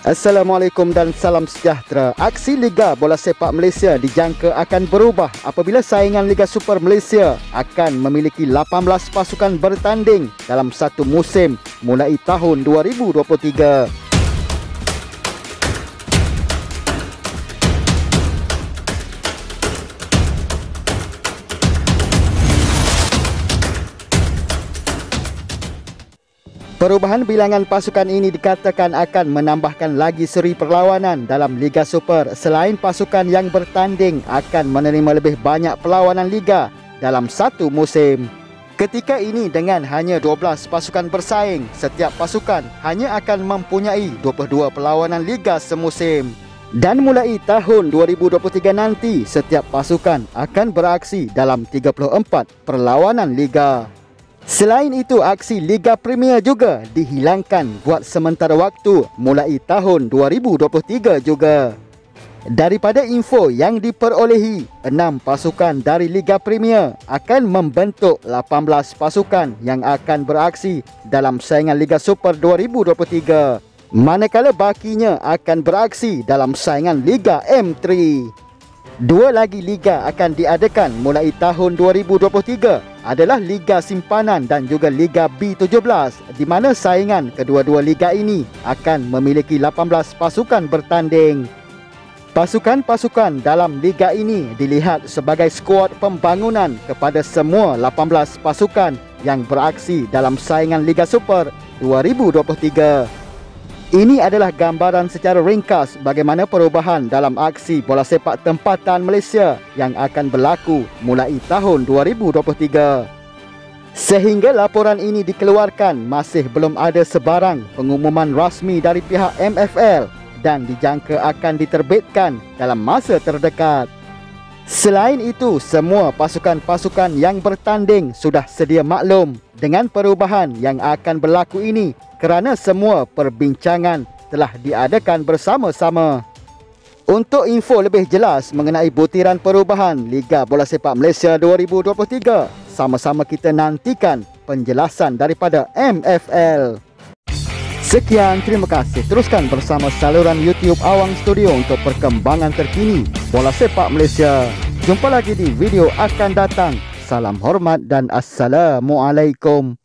Assalamualaikum dan salam sejahtera. Aksi Liga Bola Sepak Malaysia dijangka akan berubah apabila saingan Liga Super Malaysia akan memiliki 18 pasukan bertanding dalam satu musim mulai tahun 2023. Perubahan bilangan pasukan ini dikatakan akan menambahkan lagi seri perlawanan dalam Liga Super selain pasukan yang bertanding akan menerima lebih banyak perlawanan Liga dalam satu musim. Ketika ini dengan hanya 12 pasukan bersaing, setiap pasukan hanya akan mempunyai 22 perlawanan Liga semusim. Dan mulai tahun 2023 nanti, setiap pasukan akan beraksi dalam 34 perlawanan Liga. Selain itu, aksi Liga Premier juga dihilangkan buat sementara waktu mulai tahun 2023 juga. Daripada info yang diperolehi, enam pasukan dari Liga Premier akan membentuk 18 pasukan yang akan beraksi dalam saingan Liga Super 2023. Manakala bakinya akan beraksi dalam saingan Liga M3. Dua lagi liga akan diadakan mulai tahun 2023 adalah Liga Simpanan dan juga Liga B17 di mana saingan kedua-dua liga ini akan memiliki 18 pasukan bertanding. Pasukan-pasukan dalam liga ini dilihat sebagai skuad pembangunan kepada semua 18 pasukan yang beraksi dalam saingan Liga Super 2023. Ini adalah gambaran secara ringkas bagaimana perubahan dalam aksi bola sepak tempatan Malaysia yang akan berlaku mulai tahun 2023. Sehingga laporan ini dikeluarkan, masih belum ada sebarang pengumuman rasmi dari pihak MFL dan dijangka akan diterbitkan dalam masa terdekat. Selain itu, semua pasukan-pasukan yang bertanding sudah sedia maklum dengan perubahan yang akan berlaku ini kerana semua perbincangan telah diadakan bersama-sama. Untuk info lebih jelas mengenai butiran perubahan Liga Bola Sepak Malaysia 2023, sama-sama kita nantikan penjelasan daripada MFL. Sekian, terima kasih. Teruskan bersama saluran YouTube Awang Studio untuk perkembangan terkini bola sepak Malaysia. Jumpa lagi di video akan datang. Salam hormat dan Assalamualaikum.